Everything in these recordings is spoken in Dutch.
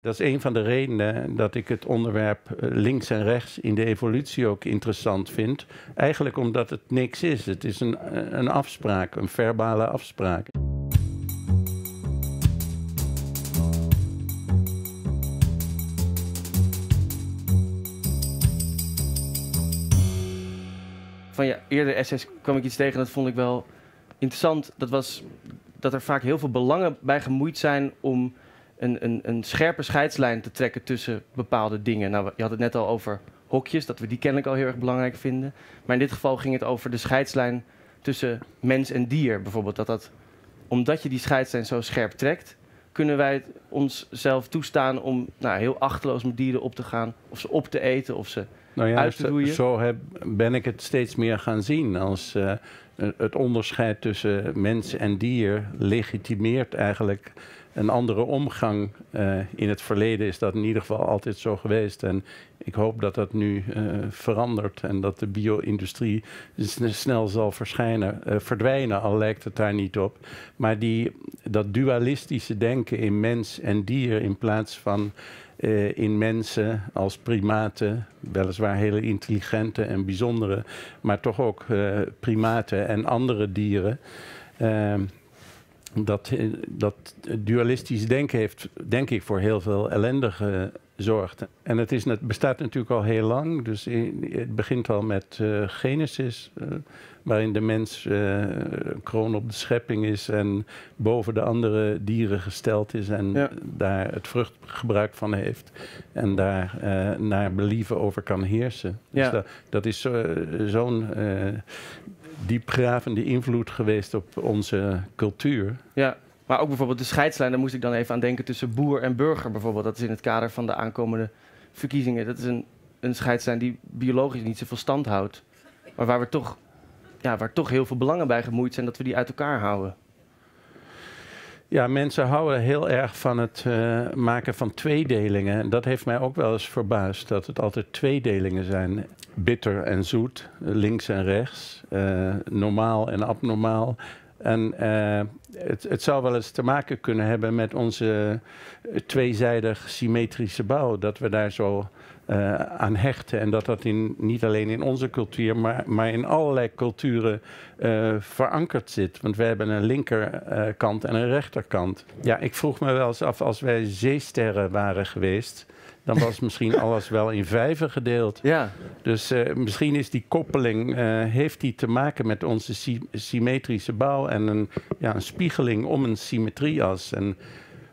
Dat is een van de redenen dat ik het onderwerp eh, links en rechts in de evolutie ook interessant vind. Eigenlijk omdat het niks is. Het is een, eh, een afspraak, een verbale afspraak. Van je eerdere essays kwam ik iets tegen, dat vond ik wel interessant. Dat was dat er vaak heel veel belangen bij gemoeid zijn om een, een, een scherpe scheidslijn te trekken tussen bepaalde dingen. Nou, je had het net al over hokjes, dat we die kennelijk al heel erg belangrijk vinden. Maar in dit geval ging het over de scheidslijn tussen mens en dier bijvoorbeeld. Dat dat, omdat je die scheidslijn zo scherp trekt, kunnen wij onszelf toestaan om nou, heel achterloos met dieren op te gaan. Of ze op te eten, of ze Nou ja, uit te zo, roeien. zo heb, ben ik het steeds meer gaan zien. Als eh, het onderscheid tussen mens en dier legitimeert eigenlijk een andere omgang. Eh, in het verleden is dat in ieder geval altijd zo geweest. En ik hoop dat dat nu eh, verandert en dat de bio-industrie sn- snel zal verschijnen, eh, verdwijnen, al lijkt het daar niet op. Maar die, dat dualistische denken in mens en dier in plaats van in mensen als primaten, weliswaar hele intelligente en bijzondere, maar toch ook primaten en andere dieren. Dat, eh, dat dualistisch denken heeft, denk ik, voor heel veel ellende gezorgd. En het is, bestaat natuurlijk al heel lang. Dus in- het begint al met eh, Genesis, eh, waarin de mens kroon op de schepping is en boven de andere dieren gesteld is en Ja. daar het vruchtgebruik van heeft en daar naar believen over kan heersen. Ja. Dus dat, dat is zo- zo'n diepgravende invloed geweest op onze cultuur. Ja, maar ook bijvoorbeeld de scheidslijn, daar moest ik dan even aan denken tussen boer en burger bijvoorbeeld. Dat is in het kader van de aankomende verkiezingen. Dat is een, een scheidslijn die biologisch niet zoveel stand houdt. Maar waar we toch, ja, waar toch heel veel belangen bij gemoeid zijn dat we die uit elkaar houden. Ja, mensen houden heel erg van het eh, maken van tweedelingen. En dat heeft mij ook wel eens verbaasd, dat het altijd tweedelingen zijn. Bitter en zoet, links en rechts, eh, normaal en abnormaal. En eh, het, het zou wel eens te maken kunnen hebben met onze tweezijdig symmetrische bouw. Dat we daar zo eh, aan hechten. En dat dat in, niet alleen in onze cultuur, maar, maar in allerlei culturen eh, verankerd zit. Want wij hebben een linkerkant en een rechterkant. Ja, ik vroeg me wel eens af, als wij zeesterren waren geweest... dan was misschien alles wel in vijven gedeeld. Ja, Dus eh, misschien is die koppeling, eh, heeft die te maken met onze sy- symmetrische bouw en een, ja, een spiegeling om een symmetrieas. En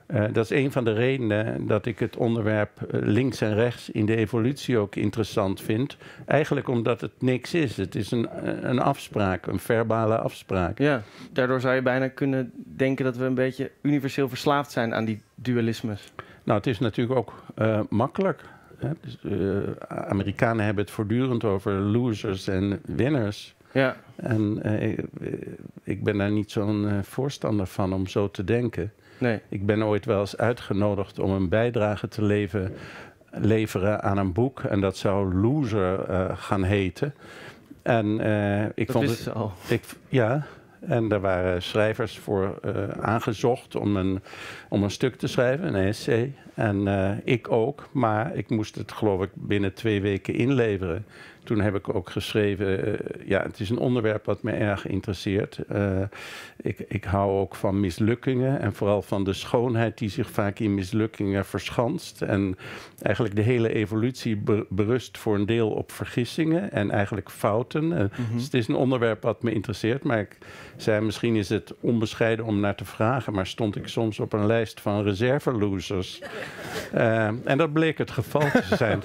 eh, dat is een van de redenen dat ik het onderwerp eh, links en rechts in de evolutie ook interessant vind. Eigenlijk omdat het niks is. Het is een, eh, een afspraak, een verbale afspraak. ja. Daardoor zou je bijna kunnen denken dat we een beetje universeel verslaafd zijn aan die dualismes. Nou, het is natuurlijk ook makkelijk. Hè? Dus, Amerikanen hebben het voortdurend over losers en winners. Ja, En ik- ben daar niet zo'n voorstander van om zo te denken. Nee. Ik ben ooit wel eens uitgenodigd om een bijdrage te leven, leveren aan een boek. En dat zou Loser eh, gaan heten. En eh, ik Dat vond het. al. Ik, ja, en daar waren schrijvers voor eh, aangezocht om een, om een stuk te schrijven, een essay. En ik ook, maar ik moest het geloof ik binnen twee weken inleveren. Toen heb ik ook geschreven, eh, ja, het is een onderwerp wat me erg interesseert. Eh, ik, ik hou ook van mislukkingen en vooral van de schoonheid die zich vaak in mislukkingen verschanst. En eigenlijk de hele evolutie be- berust voor een deel op vergissingen en eigenlijk fouten. Eh, Mhm. dus het is een onderwerp wat me interesseert, maar ik zei misschien is het onbescheiden om naar te vragen, maar stond ik soms op een lijst van reserve-losers. Eh, en dat bleek het geval te zijn.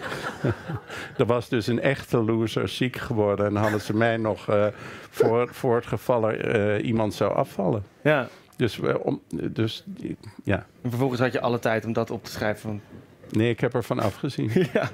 er was dus een echte loser ziek geworden en hadden ze mij nog eh, voor, voor het geval er eh, iemand zou afvallen. Ja, Dus, eh, om, dus ja, en vervolgens had je alle tijd om dat op te schrijven. Van, nee, ik heb ervan afgezien. ja.